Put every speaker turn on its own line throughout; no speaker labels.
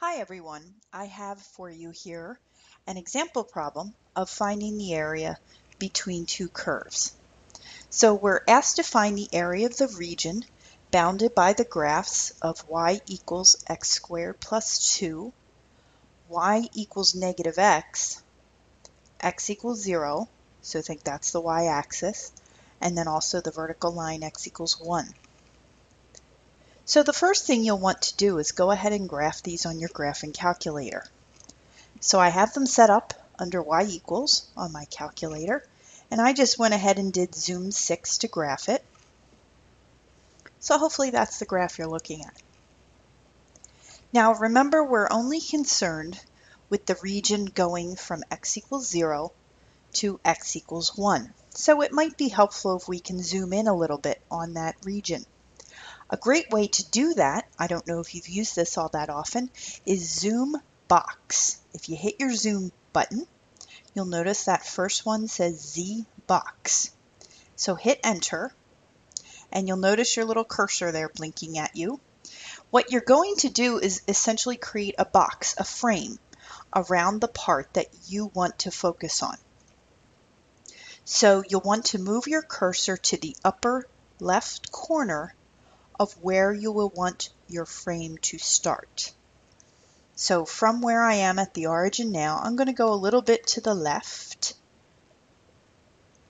Hi everyone, I have for you here an example problem of finding the area between two curves. So we're asked to find the area of the region bounded by the graphs of y equals x squared plus 2, y equals negative x, x equals 0, so think that's the y-axis, and then also the vertical line x equals 1. So the first thing you'll want to do is go ahead and graph these on your graphing calculator. So I have them set up under y equals on my calculator, and I just went ahead and did zoom 6 to graph it. So hopefully that's the graph you're looking at. Now remember we're only concerned with the region going from x equals 0 to x equals 1. So it might be helpful if we can zoom in a little bit on that region. A great way to do that, I don't know if you've used this all that often, is zoom box. If you hit your zoom button, you'll notice that first one says Z box. So hit enter and you'll notice your little cursor there blinking at you. What you're going to do is essentially create a box, a frame, around the part that you want to focus on. So you'll want to move your cursor to the upper left corner of where you will want your frame to start. So from where I am at the origin now, I'm going to go a little bit to the left.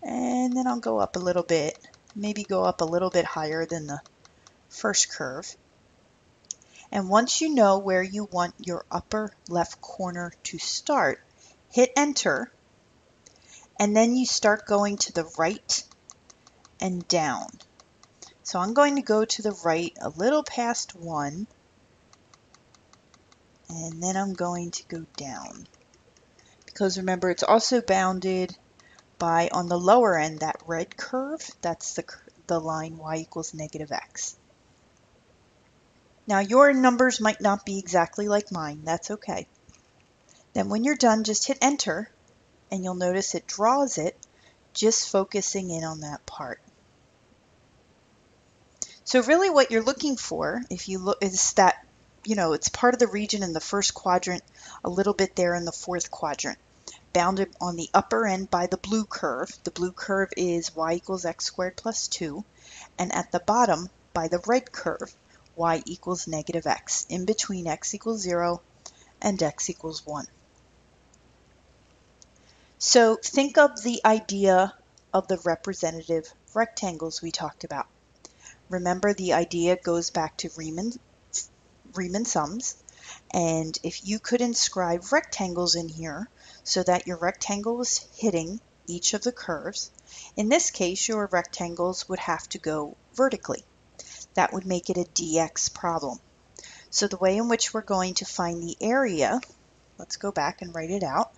And then I'll go up a little bit, maybe go up a little bit higher than the first curve. And once you know where you want your upper left corner to start, hit enter. And then you start going to the right and down. So I'm going to go to the right a little past 1, and then I'm going to go down. Because remember, it's also bounded by, on the lower end, that red curve, that's the, the line y equals negative x. Now your numbers might not be exactly like mine, that's okay. Then when you're done, just hit enter, and you'll notice it draws it, just focusing in on that part. So really what you're looking for, if you look, is that, you know, it's part of the region in the first quadrant, a little bit there in the fourth quadrant, bounded on the upper end by the blue curve. The blue curve is y equals x squared plus 2, and at the bottom by the red curve, y equals negative x, in between x equals 0 and x equals 1. So think of the idea of the representative rectangles we talked about. Remember the idea goes back to Riemann, Riemann sums. And if you could inscribe rectangles in here so that your rectangle was hitting each of the curves, in this case your rectangles would have to go vertically. That would make it a dx problem. So the way in which we're going to find the area, let's go back and write it out.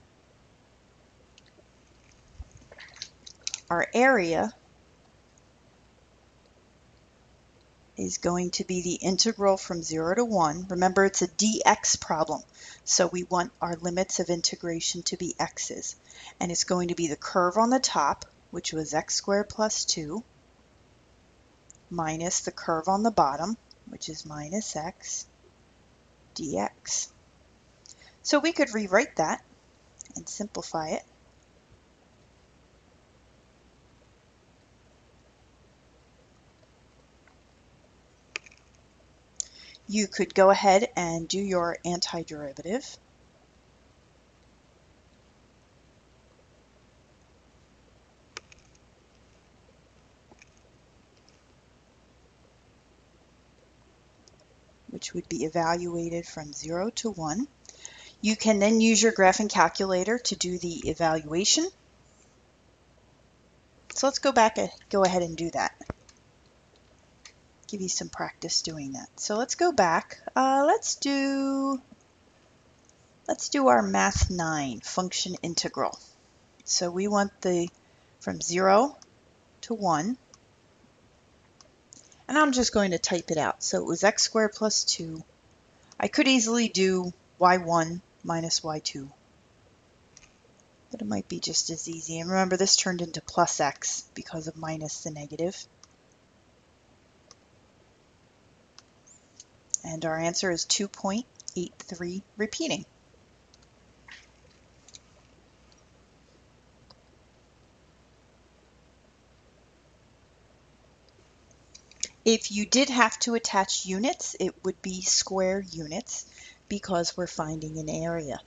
Our area is going to be the integral from 0 to 1. Remember, it's a dx problem, so we want our limits of integration to be x's. And it's going to be the curve on the top, which was x squared plus 2, minus the curve on the bottom, which is minus x dx. So we could rewrite that and simplify it. You could go ahead and do your antiderivative. which would be evaluated from 0 to 1. You can then use your graphing calculator to do the evaluation. So let's go back and go ahead and do that give you some practice doing that. So let's go back. Uh, let's do let's do our math 9 function integral. So we want the from 0 to 1. And I'm just going to type it out. So it was x squared plus 2. I could easily do y1 minus y2. But it might be just as easy. And remember, this turned into plus x because of minus the negative. And our answer is 2.83 repeating. If you did have to attach units, it would be square units because we're finding an area.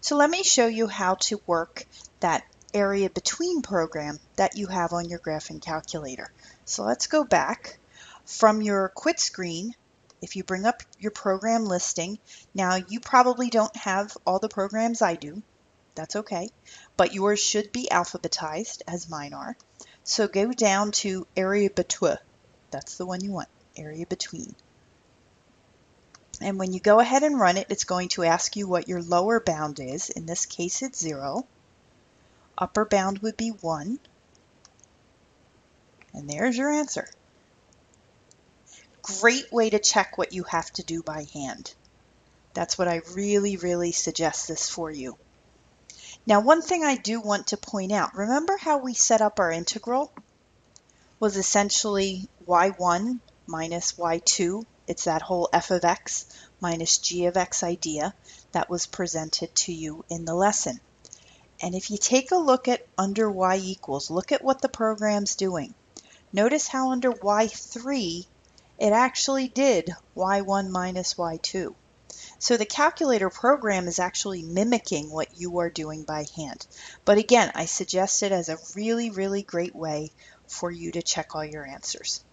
So let me show you how to work that area between program that you have on your graphing calculator. So let's go back from your quit screen. If you bring up your program listing, now you probably don't have all the programs I do. That's okay, but yours should be alphabetized as mine are. So go down to area between that's the one you want, area between. And when you go ahead and run it, it's going to ask you what your lower bound is. In this case, it's 0. Upper bound would be 1. And there's your answer. Great way to check what you have to do by hand. That's what I really, really suggest this for you. Now, one thing I do want to point out, remember how we set up our integral? was essentially y1 minus y2. It's that whole f of x minus g of x idea that was presented to you in the lesson. And if you take a look at under y equals, look at what the program's doing. Notice how under y3, it actually did y1 minus y2. So the calculator program is actually mimicking what you are doing by hand. But again, I suggest it as a really, really great way for you to check all your answers.